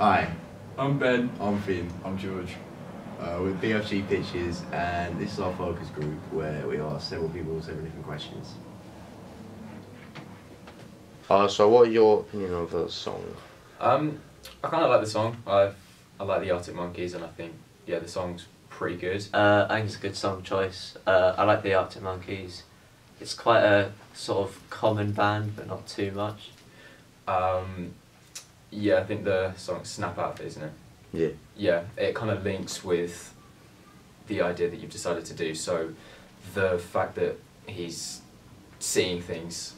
Hi, I'm Ben. I'm Finn. I'm George. Uh, we're BFG Pitches, and this is our focus group where we ask several people several different questions. Uh, so what are your opinion of the song? Um, I kind of like the song. I I like the Arctic Monkeys, and I think yeah, the song's pretty good. Uh, I think it's a good song choice. Uh, I like the Arctic Monkeys. It's quite a sort of common band, but not too much. Um, yeah, I think the song "Snap Out of It," isn't it? Yeah. Yeah, it kind of links with the idea that you've decided to do. So, the fact that he's seeing things,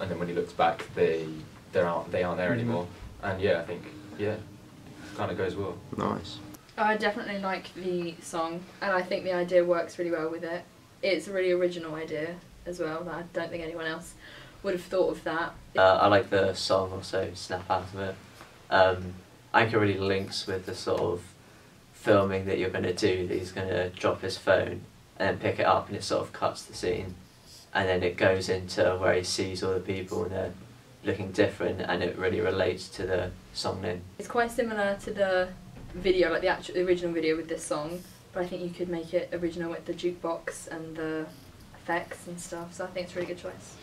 and then when he looks back, they they aren't they aren't there Mhm. anymore. And yeah, I think yeah, kind of goes well. Nice. I definitely like the song, and I think the idea works really well with it. It's a really original idea as well. That I don't think anyone else would have thought of that. Uh, I like the song also, Snap Out of It. Um, I think it really links with the sort of filming that you're going to do, that he's going to drop his phone and then pick it up and it sort of cuts the scene. And then it goes into where he sees all the people and they're looking different and it really relates to the song name. It's quite similar to the video, like the actual the original video with this song, but I think you could make it original with the jukebox and the effects and stuff. So I think it's a really good choice.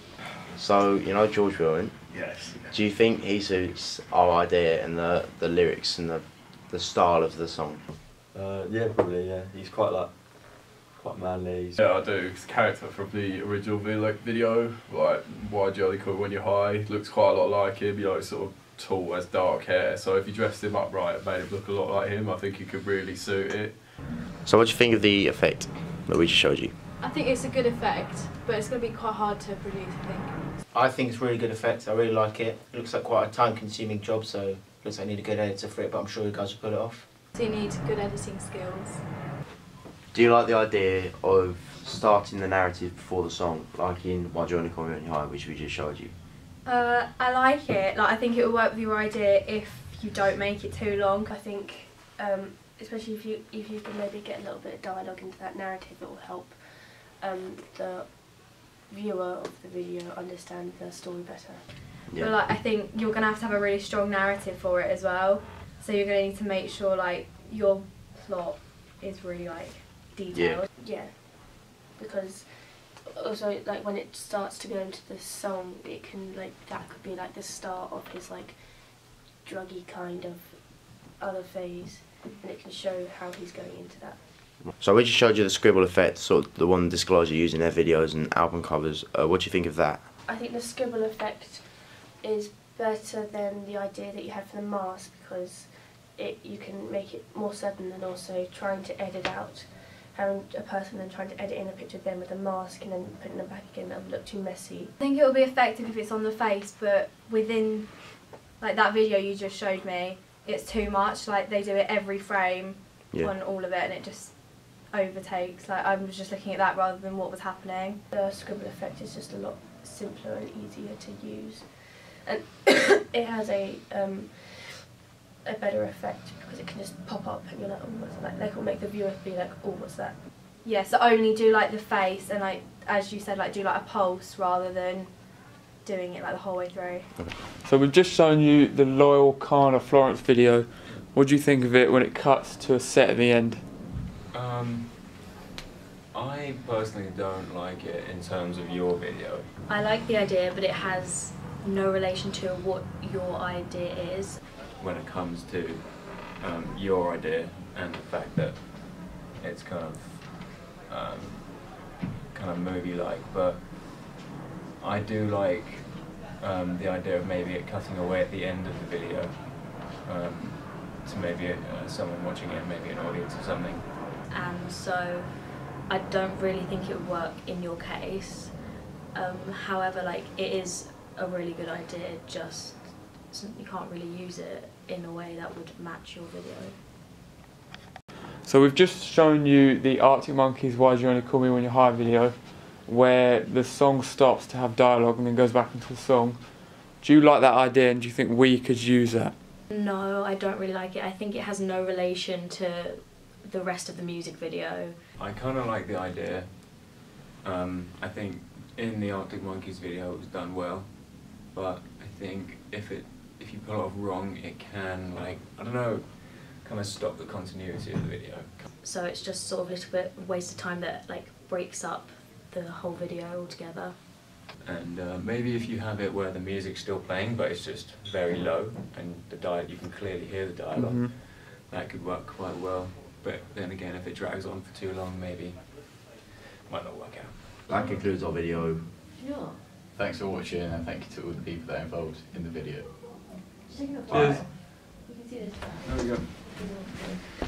So you know George Rowan. Yes. Do you think he suits our idea and the the lyrics and the the style of the song? Uh, yeah, probably. Yeah, he's quite like quite manly. He's, Yeah, I do. His character from the original vi- video, like why Jolly Cool When You're High, looks quite a lot like him. You know, he's sort of tall, has dark hair. So if you dressed him up right made him look a lot like him, I think he could really suit it. So what do you think of the effect that we just showed you? I think it's a good effect, but it's going to be quite hard to produce, I think. I think it's really good effect. I really like it. It looks like quite a time-consuming job, so looks like I need a good editor for it. But I'm sure you guys will pull it off. So you need good editing skills. Do you like the idea of starting the narrative before the song, like in Why Johnny Call Me When High, which we just showed you? Uh, I like it. Like I think it will work with your idea if you don't make it too long. I think, um, especially if you if you can maybe get a little bit of dialogue into that narrative, it will help um, the viewer of the video understand the story better. Yeah. But like I think you're gonna have to have a really strong narrative for it as well. So you're gonna need to make sure like your plot is really like detailed. Yeah, because also like when it starts to go into the song, it can like that could be like the start of his like druggy kind of other phase, and it can show how he's going into that. So we just showed you the scribble effect, sort of the one Disclosure use in their videos and album covers. Uh, what do you think of that? I think the scribble effect is better than the idea that you had for the mask because it you can make it more sudden than also trying to edit out having a person and trying to edit in a picture of them with a mask and then putting them back again that would look too messy. I think it will be effective if it's on the face, but within like that video you just showed me, it's too much. Like they do it every frame Yeah. on all of it, and it just overtakes. Like I was just looking at that rather than what was happening. The scribble effect is just a lot simpler and easier to use and it has a um, a better effect because it can just pop up and you're like, oh, what's that? Like, it'll make the viewer be like, oh, what's that? Yeah, so only do like the face and like as you said, like do like a pulse rather than doing it like the whole way through. So we've just shown you the Loyal Kana Florence video. What do you think of it when it cuts to a set at the end? Um, I personally don't like it in terms of your video. I like the idea, but it has no relation to what your idea is. when it comes to um, your idea and the fact that it's kind of um, kind of movie like, but I do like um, the idea of maybe it cutting away at the end of the video um, to maybe uh, someone watching it, maybe an audience or something. And so I don't really think it would work in your case. Um, however, like it is a really good idea, just you can't really use it in a way that would match your video. So we've just shown you the Arctic Monkeys Why Do You Only Call Me When You're High video where the song stops to have dialogue and then goes back into the song. Do you like that idea and do you think we could use that? No, I don't really like it. I think it has no relation to the rest of the music video. I kind of like the idea. Um, I think in the Arctic Monkeys video it was done well, but I think if it if you pull it off wrong, it can like I don't know, kind of stop the continuity of the video. So it's just sort of a little bit waste of time that like breaks up the whole video altogether. And uh, maybe if you have it where the music's still playing, but it's just very low, and the dial you can clearly hear the dialogue, Mhm. that could work quite well. But then again, if it drags on for too long, maybe might not work out. That concludes our video. Thanks for watching and thank you to all the people that are involved in the video. Cheers. There we go.